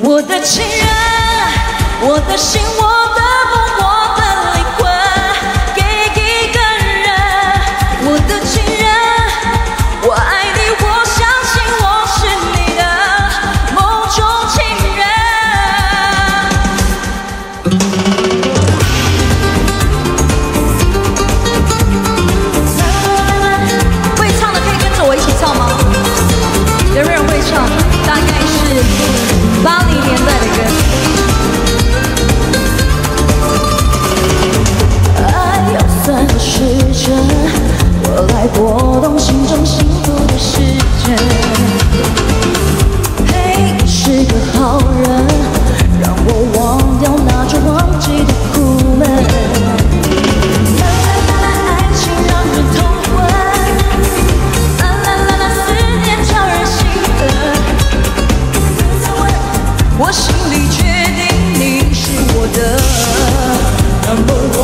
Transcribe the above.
我的情人我的心我的梦时辰我来拨动心中幸福的时针嘿你是个好人让我忘掉那种忘记的苦闷爱情让人思念叫人心疼我心里确定你是我的。Number one